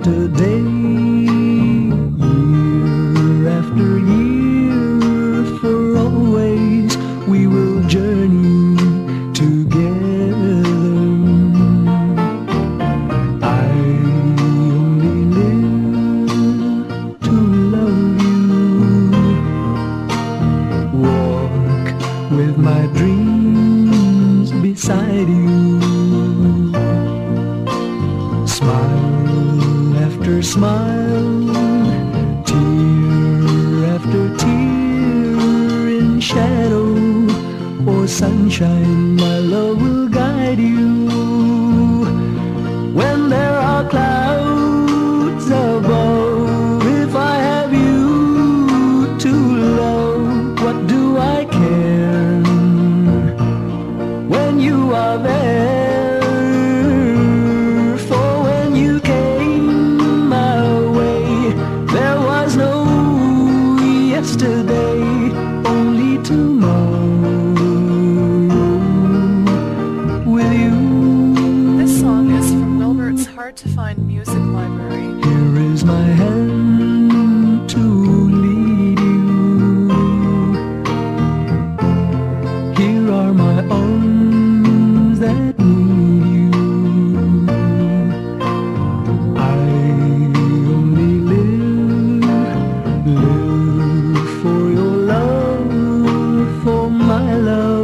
after day, year after year, for always we will journey together. I only live to love you. Walk with my dreams beside you. smile, tear after tear in shadow or sunshine, my love will guide you. When there are clouds above, if I have you to love, what do I care? When you are there. yesterday, only tomorrow with you. This song is from Wilbert's Hard to Find Music Library. Here is my hand. hello